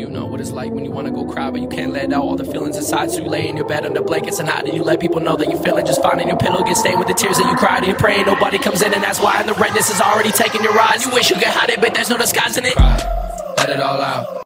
you know what it's like when you wanna go cry, but you can't let out all the feelings inside. So you lay in your bed under blankets and hide, and you let people know that you're feeling just fine. And your pillow gets stained with the tears that you cried. And you pray, nobody comes in, and that's why. And the redness is already taking your eyes. You wish you could hide it, but there's no disguising it. Cry, let it all out.